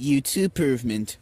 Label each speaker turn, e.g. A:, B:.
A: YouTube improvement.